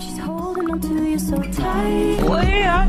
She's holding on to you so tight. We are